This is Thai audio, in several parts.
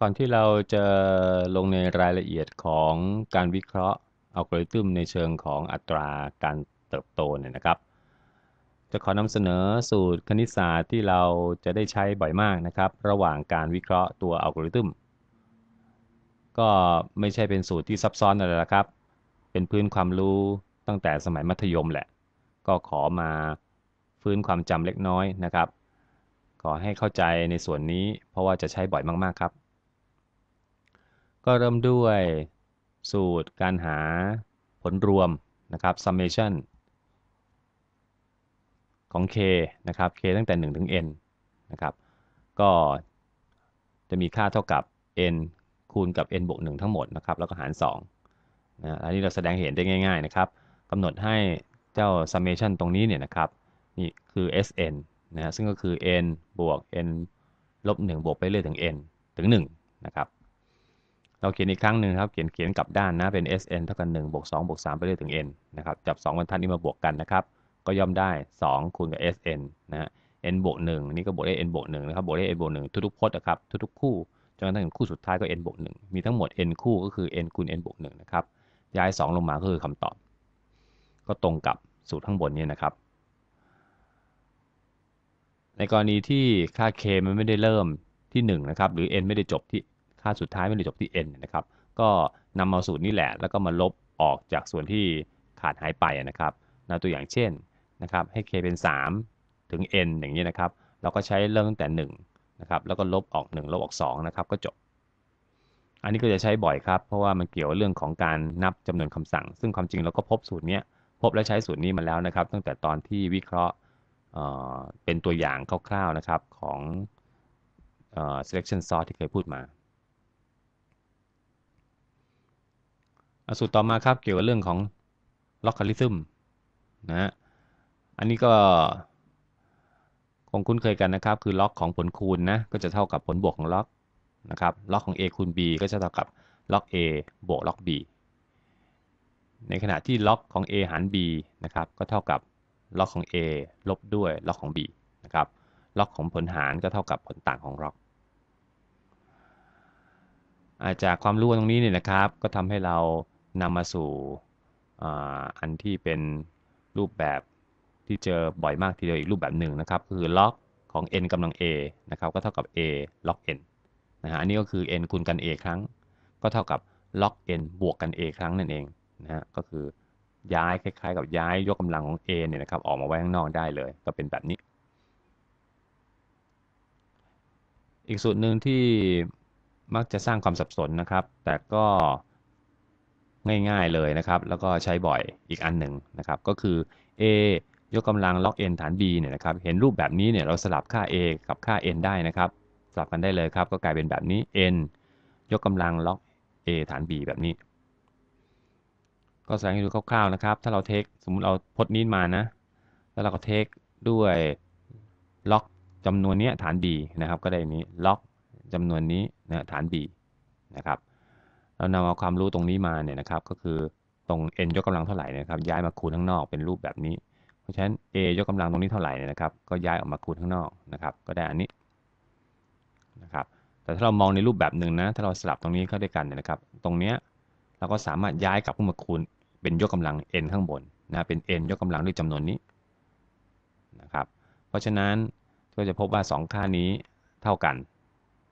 ก่อนที่เราจะลงในรายละเอียดของการวิเคราะห์อัลกอริทึมในเชิงของอัตราการเติบโตเนี่ยนะครับ จะขอนำเสนอสูตรคณิตศาสตร์ที่เราจะได้ใช้บ่อยมากนะครับ ระหว่างการวิเคราะห์ตัวอัลกอริทึมก็ไม่ใช่เป็นสูตรที่ซับซ้อนอะไรละครับ เป็นพื้นความรู้ตั้งแต่สมัยมัธยมแหละ ก็ขอมาฟื้นความจำเล็กน้อยนะครับ ขอให้เข้าใจในส่วนนี้เพราะว่าจะใช้บ่อยมากๆครับ ก็เริ่มด้วยสูตรการหาผลรวมนะครับ summation ของ k นะครับ k ตั้งแต่ 1 ถึง n นะครับ ก็จะมีค่าเท่ากับ n คูณกับ n บวก 1 ทั้งหมดนะครับ แล้วก็หาร2นะอันนี้เราแสดงเห็นได้ง่าย ๆ นะครับกำหนดให้เจ้า summation ตรงนี้เนี่ยนะครับ นี่คือ sn นะซึ่งก็คือ n บวก n ลบ 1 บวกไปเรื่อยถึง n ถึง 1 นะครับ เราเขียนอีกครั้งหนึ่งครับ เขียนเขียนกลับด้านนะ เป็น sn เท่ากัน1บวก2บวก3ไปเรื่อยถึง n นะครับ จับ 2บรรทัดนี้มาบวกกันนะครับ ก็ย่อมได้ 2 คูณกับ sn นะฮะ n บวก1นี่ก็บวกได้ n บวก1นะครับ บวกได้ n บวก1ทุกๆพจน์นะครับ ทุกๆคู่จนกระทั่งคู่สุดท้ายก็ n บวก1มีทั้งหมด n คู่ก็คือ n คูณ n บวก1นะครับ ย้าย 2 ลงมาก็คือคำตอบ ก็ตรงกับสูตรข้างบนนี้นะครับ ในกรณีที่ค่า k มันไม่ได้เริ่มที่1นะครับ หรือ n ไม่ได้จบที่ ค่าสุดท้ายไม่ได้จบที่ n นะครับ ก็นำเอาสูตรนี้แหละ แล้วก็มาลบออกจากส่วนที่ขาดหายไปนะครับนะตัวอย่างเช่นนะครับให้ k เป็น 3 ถึง n อย่างนี้นะครับ เราก็ใช้เริ่มตั้งแต่1นะครับ แล้วก็ลบออก 1 ลบออก2นะครับ ก็จบ อันนี้ก็จะใช้บ่อยครับ เพราะว่ามันเกี่ยวเรื่องของการนับจำนวนคำสั่ง ซึ่งความจริงเราก็พบสูตรนี้พบและใช้สูตรนี้มาแล้วนะครับ ตั้งแต่ตอนที่วิเคราะห์เป็นตัวอย่างคร่าวๆนะครับของ selection sort ที่เคยพูดมา สูตรต่อมาครับเกี่ยวกับเรื่องของ logarithm นะฮะอันนี้ก็คงคุ้นเคยกันนะครับ คือล็อกของผลคูณนะก็จะเท่ากับผลบวกของล็อกนะครับล็อกของ a คูณ b ก็จะเท่ากับล็อก a บวกล็อก b ในขณะที่ล็อกของ a หาร b นะครับก็เท่ากับล็อกของ a ลบด้วยล็อกของ b นะครับล็อกของผลหารก็เท่ากับผลต่างของล็อกอาจากความรู้ตรงนี้เนี่ยนะครับ ก็ทำให้เรา นำมาสู่อันที่เป็นรูปแบบที่เจอบ่อยมากทีเดียวอีกรูปแบบหนึ่งนะครับคือล็อกของ n กำลัง a นะครับก็เท่ากับ a ล็อก n นะฮะอันนี้ก็คือ n คูณกัน a ครั้ง ก็เท่ากับล็อก n บวกกัน a ครั้งนั่นเองนะฮะก็คือย้ายคล้ายๆ กับย้ายยกกำลังของ a เนี่ยนะครับออกมาไว้ข้างนอกได้เลย ก็เป็นแบบนี้ อีกสูตรหนึ่งที่มักจะสร้างความสับสนนะครับ แต่ก็ ง่ายๆเลยนะครับ แล้วก็ใช้บ่อยอีกอันหนึ่งนะครับ ก็คือ a ยกกำลังล็อก n ฐาน b เนี่ยนะครับ เห็นรูปแบบนี้เนี่ยเราสลับค่า a กับค่า n ได้นะครับ สลับกันได้เลยครับ ก็กลายเป็นแบบนี้ n ยกกำลังล็อก a ฐาน b แบบนี้ ก็แสดงให้ดูคร่าวๆนะครับ ถ้าเราเทคสมมุติเราพจน์นี้มานะ แล้วเราก็เทคด้วยล็อกจำนวนนี้ฐาน b นะครับ ก็ได้นี้ล็อกจำนวนนี้นะฐาน b นะครับ เรานำเอาความรู้ตรงนี้มาเนี่ยนะครับ ก็คือตรง n ยกกำลังเท่าไหร่นะครับ ย้ายมาคูณข้างนอกเป็นรูปแบบนี้ เพราะฉะนั้น a ยกกำลังตรงนี้เท่าไหร่เนี่ยนะครับ ก็ย้ายออกมาคูณข้างนอกนะครับ ก็ได้อันนี้นะครับ แต่ถ้าเรามองในรูปแบบหนึ่งนะ ถ้าเราสลับตรงนี้เข้าด้วยกันเนี่ยนะครับ ตรงเนี้ยเราก็สามารถย้ายกลับขึ้นมาคูณเป็นยกกำลัง n ข้างบนนะเป็น n ยกกำลังด้วยจำนวนนี้นะครับ เพราะฉะนั้นก็จะพบว่า 2 ค่านี้เท่ากัน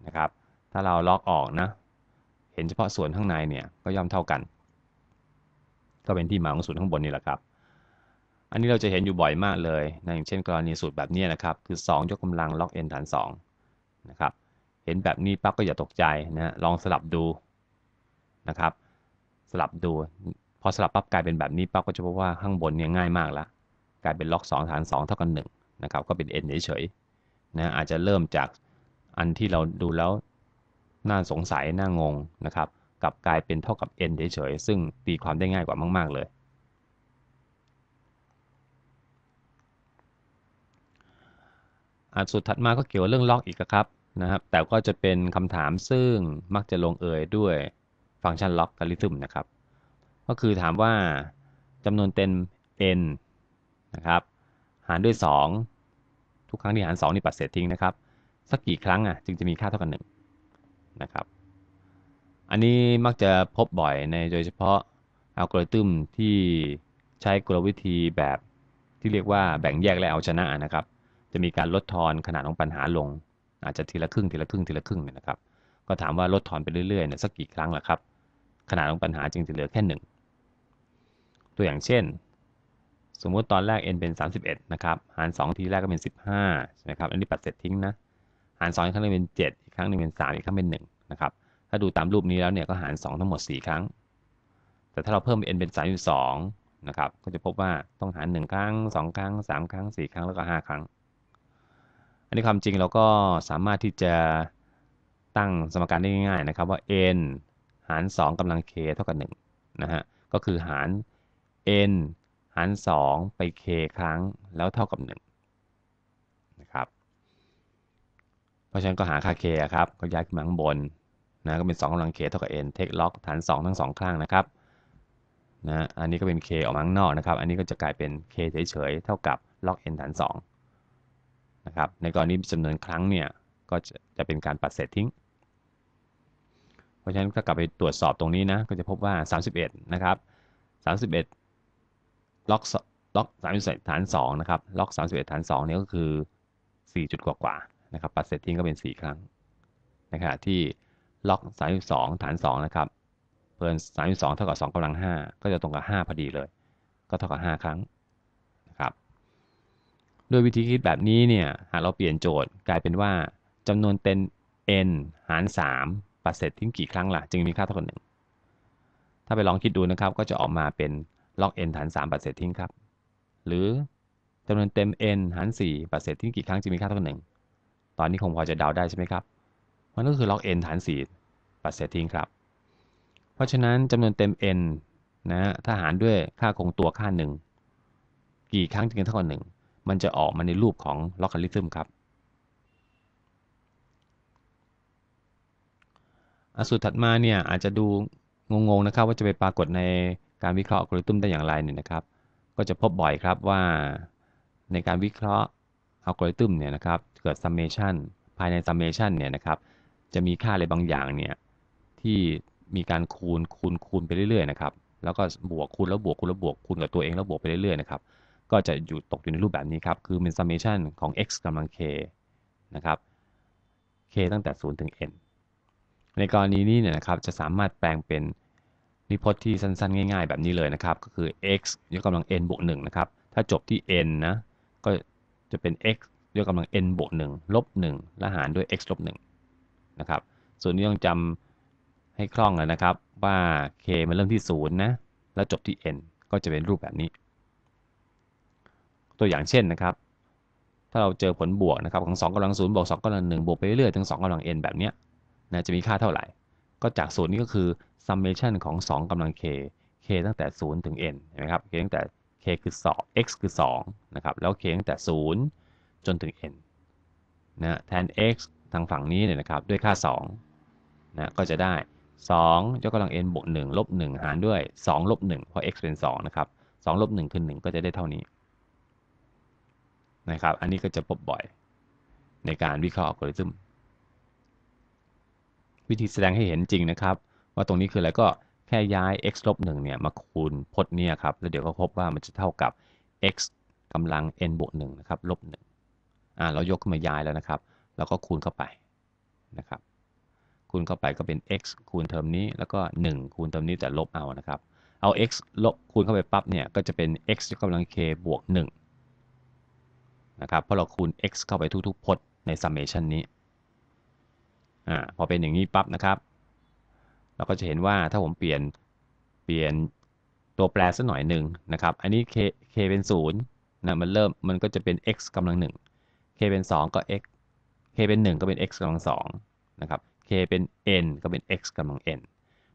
นะครับ ถ้าเราล็อกออกนะ เห็นเฉพาะส่วนข้างในเนี่ยก็ย่อมเท่ากัน ก็เป็นที่มาของสูตรข้างบนนี่แหละครับ อันนี้เราจะเห็นอยู่บ่อยมากเลยนะอย่างเช่นกรณีสูตรแบบนี้นะครับ คือ 2 ยกกำลังล็อก n ฐาน2นะครับเห็นแบบนี้ปั๊บก็อย่าตกใจนะลองสลับดูนะครับ สลับดู พอสลับปั๊บกลายเป็นแบบนี้ปั๊บก็จะพบว่าข้างบนเนี่ยง่ายมากแล้วกลายเป็นล็อก 2 ฐาน 2 เท่ากัน1นะครับก็เป็น n เฉยๆนะอาจจะเริ่มจากอันที่เราดูแล้ว น่าสงสัยน่างงนะครับกับกลายเป็นเท่ากับ n เฉยๆซึ่งตีความได้ง่ายกว่ามาก ๆ เลย อันสุดถัดมาก็เกี่ยวเรื่องล็อกอีกครับนะครับ แต่ก็จะเป็นคำถามซึ่งมักจะลงเอยด้วยฟังก์ชันล็อกกริทึมนะครับ ก็คือถามว่าจำนวนเต็ม n นะครับหารด้วย 2 ทุกครั้งที่หาร 2 นี่ปัดเศษทิ้งนะครับ สักกี่ครั้งอะจึงจะมีค่าเท่ากัน1 นะครับ อันนี้มักจะพบบ่อยในโดยเฉพาะอัลกอริทึมที่ใช้กลวิธีแบบที่เรียกว่าแบ่งแยกและเอาชนะนะครับ จะมีการลดทอนขนาดของปัญหาลง อาจจะทีละครึ่งทีละครึ่งทีละครึ่งเนี่ยนะครับ ก็ถามว่าลดทอนไปเรื่อยๆเนี่ยสักกี่ครั้งล่ะครับ ขนาดของปัญหาจึงจะเหลือแค่หนึ่งตัวอย่างเช่น สมมุติตอนแรก n เป็น 31 นะครับ หาร 2 ทีแรกก็เป็น 15ใช่ไหมครับ อันนี้ปัดเสร็จทิ้งนะ หาร2อีกครั้งนึงเป็น 7 อีกครั้งนึงเป็น 3 อีกครั้งเป็น1นะครับถ้าดูตามรูปนี้แล้วเนี่ยก็หาร 2 ทั้งหมด 4 ครั้ง แต่ถ้าเราเพิ่ม n เป็น 32นะครับก็จะพบว่าต้องหาร 1 ครั้ง 2 ครั้ง 3 ครั้ง 4 ครั้งแล้วก็ 5 ครั้ง อันนี้ความจริงเราก็สามารถที่จะตั้งสมการได้ง่ายๆนะครับว่า n หาร 2กำลัง k เท่ากับ1นะฮะก็คือหาร n หาร 2 ไป k ครั้งแล้วเท่ากับ 1นะครับ เพราะฉะนั้นก็หาค่า k ครับ ก็ย้ายขึ้นมาข้างบนนะก็เป็น 2กำลัง k เท่ากับ n เทคล็อกฐาน 2 ทั้ง 2 ข้างนะครับนะอันนี้ก็เป็น k ออกมาข้างนอกนะครับ อันนี้ก็จะกลายเป็น k เฉยๆ เท่ากับล็อก n ฐาน 2 นะครับ ในกรณีจำนวนครั้งเนี่ย ก็จะเป็นการปัดเศษทิ้ง เพราะฉะนั้นถ้ากลับไปตรวจสอบตรงนี้นะ ก็จะพบว่า 31 นะครับ 31 ล็อกล็อก31ฐาน2นะครับ ล็อก31ฐาน2เนี่ยก็คือ 4 จุดกว่าๆ นะครับปัดเศษทิ้งก็เป็น 4 ครั้งนะครับที่ล็อก 32 ฐาน 2 นะครับเพิ่น32 เท่ากับ 2กำลัง 5 ก็จะตรงกับ 5 พอดีเลย ก็เท่ากับ 5 ครั้งนะครับด้วยวิธีคิดแบบนี้เนี่ยหากเราเปลี่ยนโจทย์กลายเป็นว่าจำนวนเต็ม n หาร 3 ปัดเศษทิ้งกี่ครั้งล่ะ จึงมีค่าเท่ากับ 1 ถ้าไปลองคิดดูนะครับ ก็จะออกมาเป็นล็อก n ฐาน 3 ปัดเศษทิ้งครับ หรือจำนวนเต็ม n หาร 4 ปัดเศษทิ้งกี่ครั้งจึงมีค่าเท่ากับ 1 ตอนนี้คงพอจะเดาได้ใช่ไหมครับ มันก็คือล็อก n ฐาน4ปัดเศษทิ้งครับ เพราะฉะนั้นจำนวนเต็ม n นะฮะถ้าหารด้วยค่าคงตัวค่า 1 กี่ครั้งจึงเท่ากับ1มันจะออกมาในรูปของล็อกคาริทึมครับสูตรถัดมาเนี่ยอาจจะดูงงๆนะครับว่าจะไปปรากฏในการวิเคราะห์อัลกอริทึมได้อย่างไรเนี่ยนะครับ ก็จะพบบ่อยครับว่าในการวิเคราะห์ อัลกอริทึมเนี่ยนะครับเกิด summation ภายใน summation เนี่ยนะครับจะมีค่าอะไรบางอย่างเนี่ยที่มีการคูณคูณคูณไปเรื่อยๆนะครับแล้วก็บวกคูณแล้วบวกคูณแล้วบวกคูณกับตัวเองแล้วบวกไปเรื่อยๆนะครับก็จะอยู่ตกอยู่ในรูปแบบนี้ครับคือเป็น summation ของ x กำลัง k นะครับ k ตั้งแต่ 0 ถึง n ในกรณีนี้เนี่ยนะครับจะสามารถแปลงเป็นนิพจน์ที่สั้นๆ ง่ายๆ แบบนี้เลยนะครับ ก็คือ x ยกกำลัง n บวก1นะครับ ถ้าจบที่ n นะ ก็ จะเป็น x ยกกำลัง n บวก1ลบ1และหารด้วย x ลบ1นะครับส่วนนี้ต้องจำให้คล่องเลยนะครับ ว่า k มันเริ่มที่ 0 นะ แล้วจบที่ n ก็จะเป็นรูปแบบนี้ ตัวอย่างเช่นนะครับ ถ้าเราเจอผลบวกนะครับของ2กำลัง0บวก2กำลัง1บวกไปเรื่อยๆถึง2กำลัง n แบบนี้นะจะมีค่าเท่าไหร่ ก็จากสูตรนี้ก็คือ summation ของ 2กำลัง k k ตั้งแต่ 0 ถึง n เห็นไหมครับ k ตั้งแต่ k คือ 2 x คือ 2 นะครับ แล้ว k ตั้งแต่ 0 จนถึง n นะแทน x ทางฝั่งนี้เนี่ยนะครับ ด้วยค่า 2 นะ ก็จะได้ 2 ยกกำลัง n บวก 1 ลบ 1 หารด้วย 2 ลบ 1 เพราะ x เป็น 2 นะครับ 2 ลบ 1 คือ 1 ก็จะได้เท่านี้ นะครับ อันนี้ก็จะพบบ่อยในการวิเคราะห์อัลกอริทึม วิธีแสดงให้เห็นจริงนะครับ ว่าตรงนี้คืออะไรก็ ค่ย้าย x ลบ1เนี่ยมาคูณพจน์เนี่ยครับแล้วเดี๋ยวก็พบว่ามันจะเท่ากับ x กำลัง n บวก1นะครับลบ1อ่าเรายกขึ้นมาย้ายแล้วนะครับ เราก็คูณเข้าไปนะครับ คูณเข้าไปก็เป็น x คูณเทอมนี้แล้วก็ 1 คูณเทอมนี้แต่ลบเอานะครับ เอา x ลบคูณเข้าไปปั๊บเนี่ยก็จะเป็น x ยกกำลัง k บวก1นะครับเพราะเราคูณ x เข้าไปทุกๆพจน์ใน summation นี้อ่าพอเป็นอย่างนี้ปั๊บนะครับ เราก็จะเห็นว่าถ้าผมเปลี่ยนเปลี่ยนตัวแปรสักหน่อยหนึ่งนะครับ อันนี้ k k เป็น0นะมันเริ่มมันก็จะเป็น x กำลัง 1 k เป็น 2 ก็ x k เป็น 1 ก็เป็น x กำลัง2นะครับ k เป็น n ก็เป็น x กำลัง n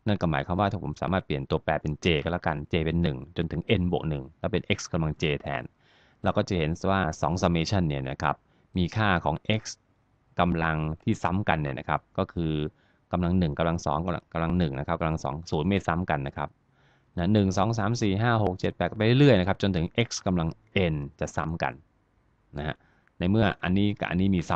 นั่นก็หมายความว่าถ้าผมสามารถเปลี่ยนตัวแปรเป็น j ก็แล้วกัน j เป็น 1 จนถึง n บวก1แล้วเป็น x กำลัง j แทน เราก็จะเห็นว่า 2 summation เนี่ยนะครับ มีค่าของ x กำลังที่ซ้ำกันเนี่ยนะครับ ก็คือ กำลัง 1กำลัง2กำลังกำลัง1นะครับกำลัง2ศูนย์ไม่ซ้ำกันนะครับนะหนึ่งสองสามสี่ห้าหกเจ็ดแปดไปเรื่อยๆนะครับจนถึง x กำลัง n จะซ้ำกันนะฮะในเมื่ออันนี้กับอันนี้มีซ้ำ